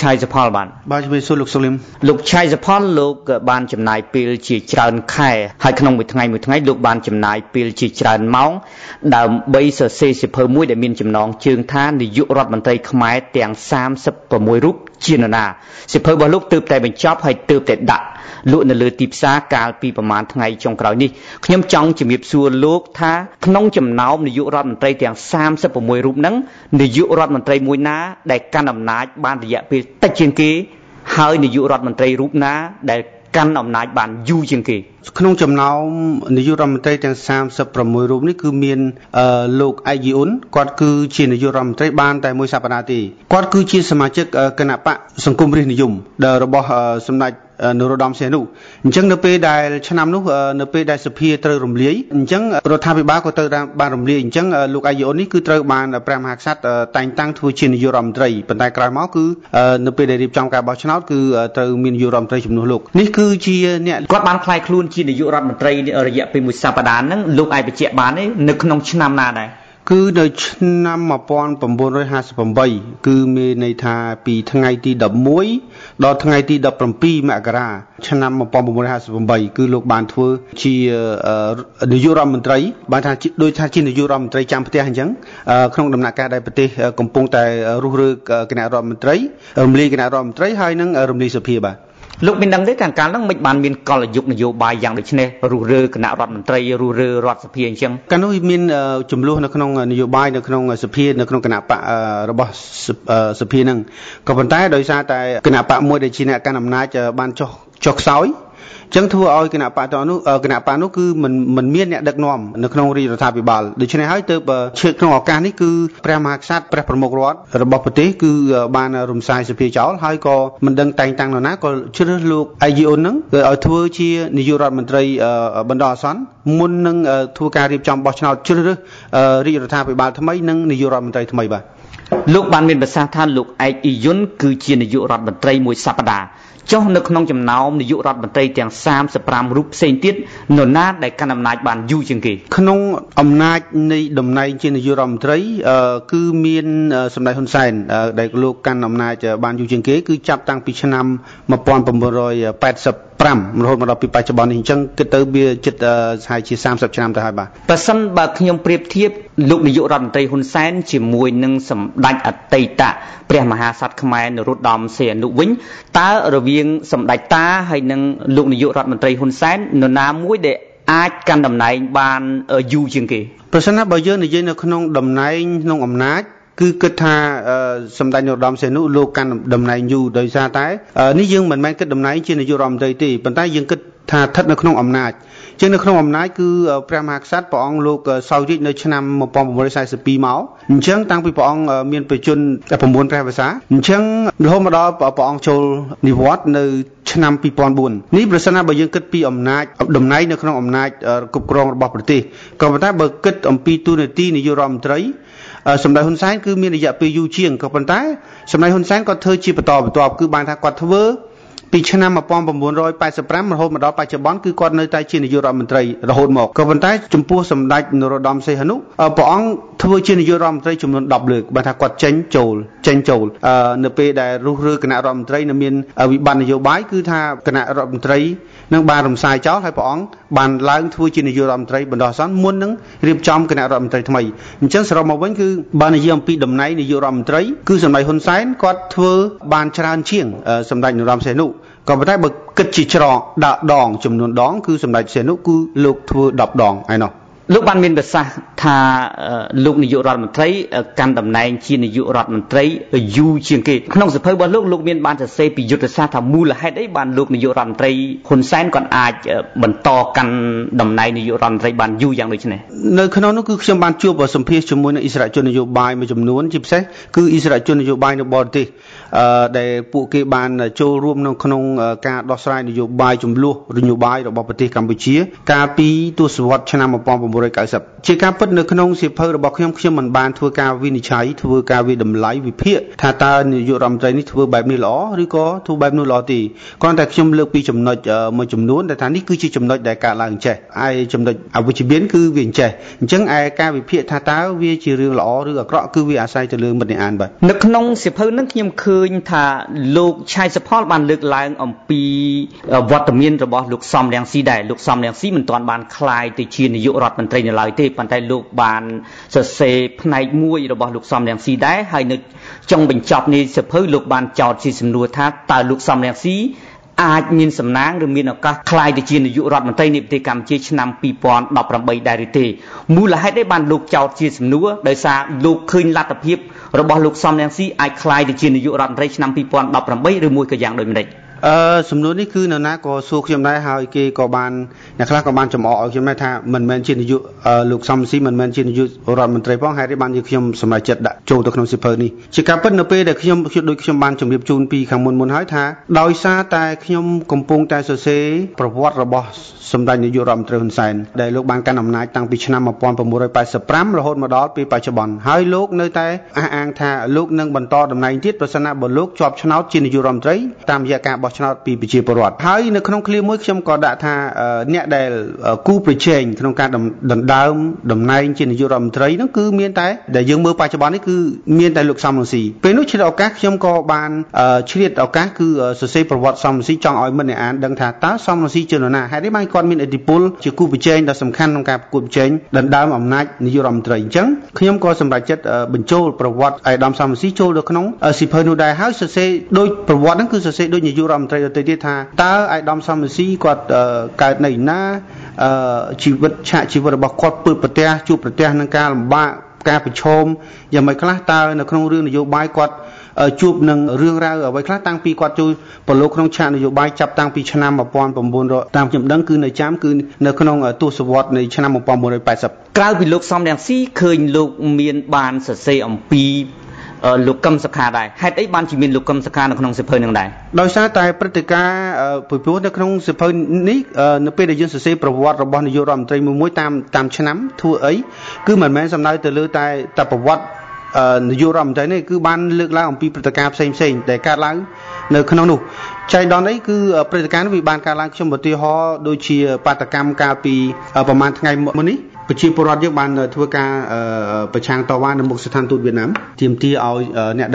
ឆៃសផលបានបាទជំរាបសួរលោកសុលឹមលោកឆៃសផលលោកបានចំណាយពេលជាច្រើនខែហើយក្នុងមួយថ្ងៃមួយថ្ងៃលោកបានចំណាយពេលជាច្រើនម៉ោងដើម្បីសរសេរសិភៅមួយដែលមានចំណងជើងថានាយករដ្ឋមន្ត្រីខ្មែរទាំង36រូប ជានរណាសិភៅរបស់លោកទើបតែបញ្ចប់ហើយទើបតែដាក់លក់នៅលើទីផ្សារកាលពីប្រហែលថ្ងៃចុងក្រោយនេះខ្ញុំចង់ជំរាបសួរលោកថាក្នុងចំណោមនាយករដ្ឋមន្ត្រីទាំង36រូបហ្នឹងនាយករដ្ឋមន្ត្រីមួយណាដែលកាន់អំណាចបានរយៈពេលតិចជាងគេហើយនាយករដ្ឋមន្ត្រីរូបណាដែល កាន់អំណាចបានយូរជាងគេក្នុងចំណោមនាយករដ្ឋមន្ត្រីទាំង36រូបនេះគឺមានលោកអៃជីអ៊ុនគាត់គឺជានាយករដ្ឋមន្ត្រីបានតែមួយសប្តាហ៍ទេគាត់គឺជាសមាជិកគណៈបកសង្គមរាស្ត្រនិយមដែលរបស់សម្ដេច នរោត្តមសីហនុអញ្ចឹងនៅពេលដែលឆ្នាំនោះនៅពេលដែលសភាត្រូវរំលាយអញ្ចឹងរដ្ឋាភិបាលក៏ត្រូវបានរំលាយអញ្ចឹងលោកអាយុនេះគឺត្រូវបានព្រះមហាក្សត្រតែងតាំងធ្វើជានាយករដ្ឋមន្ត្រីប៉ុន្តែក្រោយមកគឺនៅពេលដែលរៀបចំការបោះឆ្នោតគឺត្រូវមាននាយករដ្ឋមន្ត្រីជំនួសលោកនេះគឺជាអ្នកគាត់បានខ្លាយខ្លួនជានាយករដ្ឋមន្ត្រីរយៈពេលមួយសប្តាហ៍ហ្នឹងលោកអាចបញ្ជាក់បានទេនៅក្នុងឆ្នាំណាដែរ គឺនៅឆ្នាំ1958គឺមានន័យថាពីថ្ងៃទី11ដល់ថ្ងៃទី17មករាឆ្នាំ1958គឺលោកបានធ្វើជានាយករដ្ឋមន្ត្រីបានថាដូចថាជានាយករដ្ឋមន្ត្រីចាំផ្ទះអញ្ចឹងក្នុងដំណាក់កាលដែលប្រទេសកំពុងតែរុះរើគណៈរដ្ឋមន្ត្រីរំលាយគណៈរដ្ឋមន្ត្រីហើយនឹងរំលាយសភាបាទ លោកមានដឹងទេកាលកាលហ្នឹងមិនបានមានកលយុគនយោបាយយ៉ាងដូចនេះរុះរើគណៈរដ្ឋមន្ត្រីរុះរើរដ្ឋសភាអញ្ចឹងកាលនោះមានចំនួននៅក្នុងនយោបាយនៅក្នុងសភានៅក្នុងគណៈបករបស់សភាហ្នឹងក៏ប៉ុន្តែដោយសារតែគណៈបកមួយដែលជាអ្នកកាន់អំណាចបានចុះចុះខ្សោយ ចឹងធ្វើឲ្យគណៈបកតនោះគណៈបកនោះគឺមិនមិនមានអ្នកដឹកនាំនៅក្នុងរាជរដ្ឋាភិបាលដូច្នេះហើយទើបឈើក្នុងឱកាសនេះគឺព្រះមហាក្សត្រព្រះប្រមុខរដ្ឋរបស់ប្រទេសគឺបានរំសាយសភាចោលហើយក៏មិនដឹងតែងតាំងនរណាក៏ជ្រើសលោកអេជីអ៊ុនហ្នឹងគឺឲ្យធ្វើជានាយករដ្ឋមន្ត្រីបណ្ដោះអាសន្នមុននឹងធ្វើការរៀបចំបោះឆ្នោតជ្រើសរើសរាជរដ្ឋាភិបាលថ្មីនិងនាយករដ្ឋមន្ត្រីថ្មីបាទលោកបានមានប្រសាសន៍ថាលោកឯកអ៊ីយុនគឺជានាយករដ្ឋមន្ត្រីមួយសប្តាហ៍ ចុះនៅក្នុងចំណោមនាយករដ្ឋមន្ត្រីទាំង35រូបផ្សេងទៀតនរណាដែលកាន់អំណាចបានយូរជាងគេ ក្នុងអំណាចនៃតំណែងជានាយករដ្ឋមន្ត្រីគឺមានសម្ដេចហ៊ុនសែនដែលលោកកាន់អំណាចបានយូរជាងគេគឺចាប់តាំងពីឆ្នាំ1980 5រហូតមកដល់ពីបច្ចុប្បន្ននេះអញ្ចឹងគិតទៅវាជិតស្ហាយជា30ឆ្នាំទៅហើយបាទបើសិនបើខ្ញុំប្រៀបធៀបលោកនាយករដ្ឋមន្ត្រីហ៊ុនសែនជាមួយនឹងសម្ដេចអតីតព្រះមហាក្សត្រខ្មែរនរោត្តមសីហនុវិញតើរវាងសម្ដេចតាហើយនិងលោកនាយករដ្ឋមន្ត្រីហ៊ុនសែននរណាមួយដែលអាចកាន់តំណែងបានយូរជាងគេប្រសិនណាបើយើងនិយាយនៅក្នុងតំណែងក្នុងអំណាច គឺគិតថាសម្ដេចនរោត្តមសីហនុលោកកាន់តំណែងយូរដោយសារតែនេះយើងមិនមែនគិតតំណែងជានាយករដ្ឋមន្ត្រីទេប៉ុន្តែយើងគិតថាស្ថិតនៅក្នុងអំណាចជាងនៅក្នុងអំណាចគឺព្រះមហាក្សត្រព្រះអង្គលោកសោយរាជនៅឆ្នាំ1942មកអញ្ចឹងតាំងពីព្រះអង្គមានប្រជជន9ព្រះវស្សាអញ្ចឹងរហូតមកដល់ព្រះអង្គចូលនិវត្តន៍នៅឆ្នាំ2004នេះប្រសិនណាបើយើងគិតពីអំណាចតំណែងនៅក្នុងអំណាចគ្រប់គ្រងរបស់ប្រទេសក៏ប៉ុន្តែបើគិតអំពីទូនាទីនាយករដ្ឋមន្ត្រី សម្ដេចហ៊ុនសែនគឺមានរយៈពេលយូរជាងក៏ប៉ុន្តែសម្ដេចហ៊ុនសែនគាត់ធ្វើជាបន្តបន្ទាប់គឺបានថាគាត់ធ្វើ ពីឆ្នាំ1985រហូតមកដល់បច្ចុប្បន្នគឺគាត់នៅតែជានាយករដ្ឋមន្ត្រីរហូតមកក៏ប៉ុន្តែចំពោះសម្ដេចនរោត្តមសីហនុព្រះអង្គធ្វើជានាយករដ្ឋមន្ត្រីចំនួន10លើកបើថាគាត់ចេញចូលចេញចូលនៅពេលដែលរុះរើគណៈរដ្ឋមន្ត្រីនៅមានវិបត្តិនយោបាយគឺថាគណៈរដ្ឋមន្ត្រីនឹងបានរំសាយចោលហើយព្រះអង្គបានឡើងធ្វើជានាយករដ្ឋមន្ត្រីបណ្ដោះអាសន្នមុននឹងរៀបចំគណៈរដ្ឋមន្ត្រីថ្មីអញ្ចឹងសរុបមកវិញគឺបាននិយាយអំពីតំណែងនាយករដ្ឋមន្ត្រីគឺសម្ដេចហ៊ុនសែនគាត់ធ្វើបានច្រើនជាងសម្ដេចនរោត្តមសីហនុ ក៏ប៉ុន្តែបើគិតជាច្រកដាក់ដងចំនួនដង គឺសម្ដេចសីហនុគឺលោកធ្វើ10ដងឯណោះលោកបានមានប្រសាសន៍ ថាលោកនាយករដ្ឋមន្ត្រីកាន់តំណែងជានាយករដ្ឋមន្ត្រីយូរជាងគេក្នុងសភៅរបស់លោកលោកមានបានសរសេរពីយុទ្ធសាស្ត្រថាមូលហេតុអីបានលោកនាយករដ្ឋមន្ត្រីហ៊ុនសែនគាត់អាចបន្តកាន់តំណែងនាយករដ្ឋមន្ត្រីបានយូរយ៉ាងដូចនេះនៅក្នុងនោះគឺខ្ញុំបានជួបសម្ភាសជាមួយនឹងអិសរាជជននយោបាយមួយចំនួនជាពិសេសគឺអិសរាជជននយោបាយនៅបរទេសអឺដែលពួកគេបានចូលរួមនៅក្នុងការដោះស្រាយនយោបាយចំនួននយោបាយរបស់ប្រទេសកម្ពុជា កាលពីទសវត្សរ៍ឆ្នាំ19 1990ជាការពិតនៅក្នុងសៀវភៅរបស់ខ្ញុំខ្ញុំមិនបានធ្វើការវិនិច្ឆ័យធ្វើការវិតម្លៃវិភាគថាតើនាយករដ្ឋមន្ត្រីនេះធ្វើបែបនេះល្អឬក៏ធ្វើបែបនោះល្អទេគ្រាន់តែខ្ញុំលើកពីចំណុចមួយចំនួនដែលថានេះគឺជាចំណុចដែលកើតឡើងចេះហើយចំណុចអវិជ្ជមានគឺវាអញ្ចេះអញ្ចឹងឯការវិភាគថាតើវាជារឿងល្អឬអាក្រក់គឺវាអាស្រ័យទៅលើមិត្តអ្នកអានបាទនៅក្នុងសៀវភៅហ្នឹងខ្ញុំឃើញថាលោកឆៃសផលបានលើកឡើងអំពីវត្តមានរបស់លោកសំលៀងស៊ីដែរលោកសំលៀងស៊ីមិនទាន់បានคลายទៅជានាយករដ្ឋមន្ត្រីនៅឡើយទេប៉ុន្តែលោក បានសរសេរផ្นែកមួយរបស់លោកសំលៀងស៊ីដែរហើយនៅចុងបញ្ចប់នៃសៀវភៅលោកបានចោទជាសំណួរថាតើលោកសំលៀងស៊ីអាចមានសំណាងឬមានឱកាសក្លាយទៅជានាយករដ្ឋមន្ត្រីនៃប្រទេសកម្ពុជាឆ្នាំ2018ដែរឬទេមូលហេតុអីបានលោកចោទជាសំណួរដោយសារលោកឃើញលទ្ធភាពរបស់លោកសំរងស៊ីអាចក្លាយទៅជានាយករដ្ឋមន្ត្រីឆ្នាំ2018ឬមួយក៏យ៉ាងដូចម្តេច អឺសំណួរនេះគឺនរណាក៏សួរខ្ញុំដែរហើយគេក៏បានអ្នកខ្លះក៏បានចំអកឲ្យខ្ញុំដែរថាមិនមែនជានាយកលោកសំស៊ីមិនមែនជានាយករដ្ឋមន្ត្រីផងហើយបានជាខ្ញុំសម្រេចចិត្តដាក់ចូលទៅក្នុងសិភៅនេះជាការពិតនៅពេលដែលខ្ញុំដូចខ្ញុំបានជម្រាបជូនពីខាងមុនមុនហើយថាដោយសារតែខ្ញុំកំពុងតែសរសេរប្រវត្តិរបស់សម្ដេចនាយករដ្ឋមន្ត្រីហ៊ុនសែនដែលលោកបានកាន់អំណាចតាំងពីឆ្នាំ1985រហូតមកដល់ពេលបច្ចុប្បន្នហើយលោកនៅតែអះអាងថាលោកនឹងបន្តតំណែងទៀតប្រសិនណាបើលោកជាប់ឆ្នោតជានាយករដ្ឋមន្ត្រីតាមរយៈការបោះឆ្នោតពីប្រជាពលរដ្ឋហើយនៅក្នុងឃ្លាមួយខ្ញុំក៏ដាក់ថាអ្នកដែលគូប្រជែងក្នុងការដណ្ដើមតំណែងជានាយករដ្ឋមន្ត្រីហ្នឹងគឺមានតែដែលយើងមើលបច្ចុប្បន្ននេះគឺមានតែលោកសំរងស៊ីពេលនោះឆ្លៀតឱកាសខ្ញុំក៏បានឆ្លៀតឱកាសគឺសរសេរប្រវត្តិសំរងស៊ីចង់ឲ្យមិត្តអ្នកអានដឹងថាតើសំរងស៊ីជានរណាហេតុអីបានគាត់មានឥទ្ធិពលជាគូប្រជែងដ៏សំខាន់ក្នុងការប្រកួតប្រជែងដណ្ដើមអំណាចនាយករដ្ឋមន្ត្រីអញ្ចឹងខ្ញុំក៏សម្រេចចិត្តបញ្ចូលប្រវត្តិអេដាមសំរងស៊ីចូលទៅក្នុងស៊ីភៅនោះដែរហើយសរសេរដូចប្រវត្តិហ្នឹងគឺសរសេរដូចនាយករដ្ឋមន្ត្រីដទៃទៀតថាតើអាយដាមសំរងស៊ីគាត់កើតនៅណាអឺជីវិតឆាកជីវិតរបស់គាត់ពើប្រទះជួបប្រទះនឹងការលំបាកការប្រឈមយ៉ាងម៉េចខ្លះតើនៅក្នុងរឿងនយោបាយគាត់ជួបនឹងរឿងរ៉ាវអ្វីខ្លះតាំងពីគាត់ជួយប្រឡូកក្នុងឆាកនយោបាយចាប់តាំងពីឆ្នាំ1900តាមខ្ញុំដឹងគឺនៅចាំគឺនៅក្នុងទសវត្សរ៍នៃឆ្នាំ1980ក្រៅពីលោកសំរងស៊ីឃើញលោកមានបានសរសេរអំពី លោកកឹមសុខាដែរហេតុអីបានជាមានលោកកឹមសុខានៅក្នុងសិភៅនឹងដែរដោយសារតែព្រឹត្តិការណ៍ពីព្រោះនៅក្នុងសិភៅនេះនៅពេលដែលយើងសរសេរប្រវត្តិរបស់នាយករដ្ឋមន្ត្រីមួយមួយតាមតាមឆ្នាំធ្វើអីគឺមិនមែនសំដៅទៅលើតែតែប្រវត្តិនាយករដ្ឋមន្ត្រីនេះគឺបានលើកឡើងអំពីព្រឹត្តិការណ៍ផ្សេងផ្សេងដែលកើតឡើងនៅក្នុងនោះចៃដន្យអីគឺព្រឹត្តិការណ៍នេះវាបានកើតឡើងខ្ញុំឧទាហរណ៍ដូចជាបាតកម្មកាលពីប្រហែលថ្ងៃមុននេះ ប្រជាពលរដ្ឋយើងបានធ្វើការប្រឆាំងតវ៉ានៅមុខស្ថានទូតវៀតណាមទាមទារឲ្យអ្នក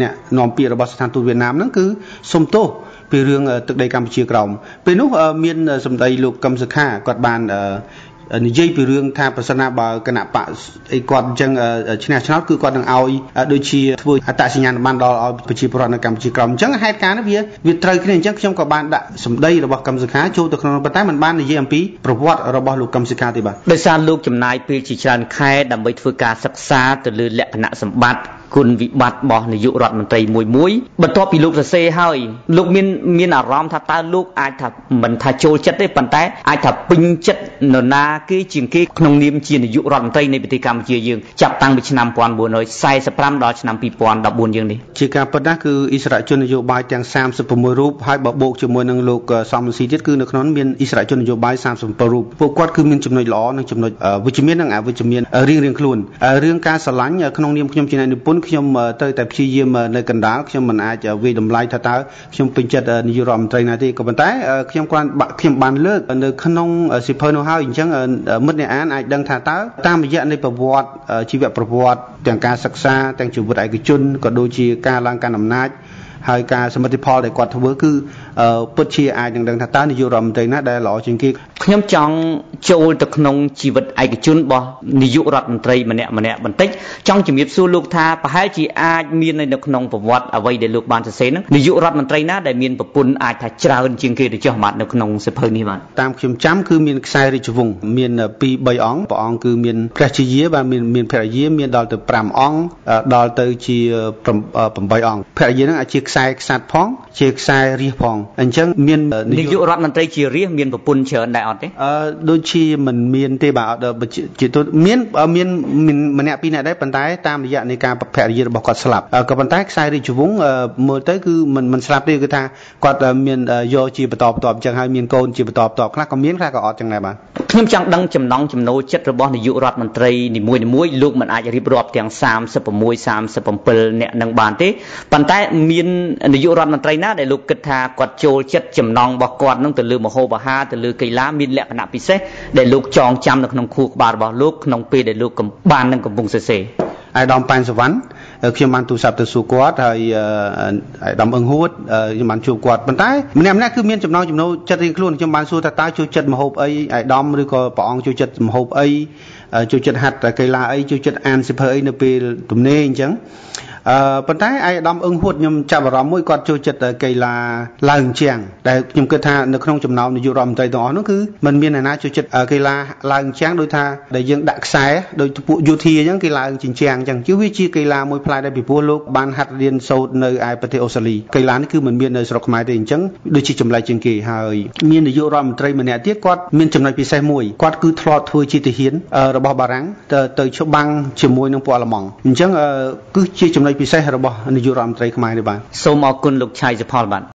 អ្នកនាំពាក្យរបស់ស្ថានទូតវៀតណាមហ្នឹងគឺសុំទោសពីរឿងទឹកដីកម្ពុជាក្រោមពេលនោះមានសម្ដីលោកកឹមសុខាគាត់បាន និយាយពីរឿងថាប្រសិនណាបើគណៈបកអីគាត់អញ្ចឹងឈ្នះឆ្នោតគឺគាត់នឹងឲ្យដូចជាធ្វើអត្តសញ្ញាណប័ណ្ណដល់ឲ្យប្រជាពលរដ្ឋនៅកម្ពុជាក្រោមអញ្ចឹងហេតុការណ៍នេះវាវាត្រូវគ្នាអញ្ចឹងខ្ញុំក៏បានដាក់សម្ដីរបស់កម្មសិក្ខាចូលទៅក្នុងប៉ុន្តែมันបាននិយាយអំពីប្រវត្តិរបស់លោកកម្មសិក្ខាទេបាទដោយសារលោកចំណាយពេលជាច្រើនខែដើម្បីធ្វើការសិក្សាទៅលើលក្ខណៈសម្បត្តិ គុណវិបត្តិរបស់នាយករដ្ឋមន្ត្រីមួយមួយបន្ទាប់ពីលោកសរសេរហើយលោកមានមានអារម្មណ៍ថាតើលោកអាចថាមិនថាចូលចិត្តទេប៉ុន្តែអាចថាពេញចិត្តនរណាគេជាងគេក្នុងនាមជានាយករដ្ឋមន្ត្រីនៃប្រទេសកម្ពុជាយើងចាប់តាំងពីឆ្នាំ1945ដល់ឆ្នាំ2014យើងនេះជាការពិតណាស់គឺអិសរាជជននយោបាយទាំង36រូបហើយបើបូកជាមួយនឹងលោកសំស៊ីទៀតគឺនៅក្នុងមានអិសរាជជននយោបាយ37រូបពួកគាត់គឺមានចំណុចល្អនិងចំណុចវិជ្ជមាននិងអវិជ្ជមានរៀងៗខ្លួនរឿងការស្រឡាញ់ក្នុងនាមខ្ញុំជាអ្នកនិពន្ធខ្ញុំទៅតែព្យាយាមនៅកណ្ដាលខ្ញុំមិនអាចវិយតម្លៃថាតើខ្ញុំពេញចិត្តនាយករដ្ឋមន្ត្រីណាទេក៏ប៉ុន្តែខ្ញុំគ្រាន់ខ្ញុំបានលើកនៅក្នុងសិភៅនោះហើយអញ្ចឹងមិត្តអ្នកអានអាចដឹងថាតើតាមរយៈនៃប្រវត្តិជីវប្រវត្តិទាំងការសិក្សាទាំងជីវិតឯកជនក៏ដូចជាការឡើងកាន់អំណាចហើយការសមិទ្ធផលដែលគាត់ធ្វើគឺ ពិតជាអាចនឹងដឹងថាតើនាយករដ្ឋមន្ត្រីណាដែលល្អជាងគេខ្ញុំចង់ចូលទៅក្នុងជីវិតឯកជនរបស់នាយករដ្ឋមន្ត្រីម្នាក់ម្នាក់បន្តិចចង់ជំរាបសួរលោកថាប្រហែលជាអាចមាននៅក្នុងប្រវត្តិអ្វីដែលលោកបានសរសេរហ្នឹងនាយករដ្ឋមន្ត្រីណាដែលមានប្រពន្ធអាចថាច្រើនជាងគេទៅចុះបាទនៅក្នុងសភៅនេះបាទតាមខ្ញុំចាំគឺមានខ្សែរាជវង្សមាន2 3អង្គព្រះអង្គគឺមានព្រះជាយាបាទមានមានភរិយាមានដល់ទៅ5អង្គដល់ទៅជា8អង្គភរិយាហ្នឹងអាចជាខ្សែខ្សាត់ផង ជាខ្សែរាជផងអញ្ចឹងមាននាយករដ្ឋមន្ត្រីជារាជមានប្រពន្ធច្រើនដែរអត់ទេអឺដូចជាមិនមានទេបាទអត់ជាទូមានមានម្នាក់ពីរនាក់ដែរប៉ុន្តែតាមរយៈនៃការភរិយារបស់គាត់ស្លាប់ក៏ប៉ុន្តែខ្សែរាជវង្សមើលទៅគឺមិនមិនស្លាប់ទេគឺថាគាត់មានយកជាបន្តបន្ទាប់អញ្ចឹងហើយមានកូនជាបន្តបន្ទាប់ខ្លះក៏មានខ្លះក៏អត់ចឹងដែរបាទខ្ញុំចង់ដឹងចំណង់ចំណូលចិត្តរបស់នាយករដ្ឋមន្ត្រីនីមួយៗលោកមិនអាចរៀបរាប់ទាំង36 37អ្នកនឹងបានទេប៉ុន្តែមាននាយករដ្ឋមន្ត្រីណាដែលលោកគិតថាគាត់ចូលចិត្តចំណង់របស់គាត់នឹងទៅលើមហោបអាហារទៅលើកីឡាមានលក្ខណៈពិសេសដែលលោកចងចាំនៅក្នុងខួរក្បាលរបស់លោកក្នុងពេលដែលលោកបាននឹងកំពុងសរសេរអាយដាមប៉ែនសវណ្ណខ្ញុំបានទូរស័ព្ទទៅសួរគាត់ហើយអាយដាមអឹងហួតខ្ញុំបានជួបគាត់ប៉ុន្តែម្នាក់ម្នាក់គឺមានចំណងចំណូលចិត្តរៀងខ្លួនខ្ញុំបានសួរថាតើចូលចិត្តមហូបអីអាយដាមឬក៏ព្រះអង្គចូលចិត្តមហូបអីចូលចិត្តហាត់កីឡាអីចូលចិត្តអានសិភើអីនៅពេលទំនេរអញ្ចឹង អឺប៉ុន្តែឯកឧត្តមអឹងហួតខ្ញុំចាប់អារម្មណ៍មួយគាត់ចូលចិត្តកីឡាឡើងជាងដែលខ្ញុំគិតថានៅក្នុងចំណោមនាយករដ្ឋមន្ត្រីទាំងអស់នោះគឺมันមានអ្នកណាចូលចិត្តកីឡាឡើងជាងដោយថាដែលយើងដាក់ខ្សែដោយពួកយោធាអញ្ចឹងគេឡើងជញ្ជាំងអញ្ចឹងជាវាជាកីឡាមួយផ្លែដែលពីព្រោះលោកបានហាត់រៀនសូត្រនៅឯប្រទេសអូស្ត្រាលីកីឡានេះគឺมันមាននៅស្រុកខ្មែរទេអញ្ចឹងដូចជាចម្លែកជាងគេហើយមាននាយករដ្ឋមន្ត្រីម្នាក់ទៀតគាត់មានចំណុចពិសេសមួយគាត់គឺធ្លាប់ធ្វើជាទាហានរបស់បារាំងទៅទៅច្បាំងជាមួយនឹងពួកអាល្លឺម៉ង់អញ្ចឹងគឺជាចំណុច ពិសេសរបស់នាយករដ្ឋមន្ត្រីខ្មែរនេះបាទសូមអរគុណលោកឆៃសុផលបាទ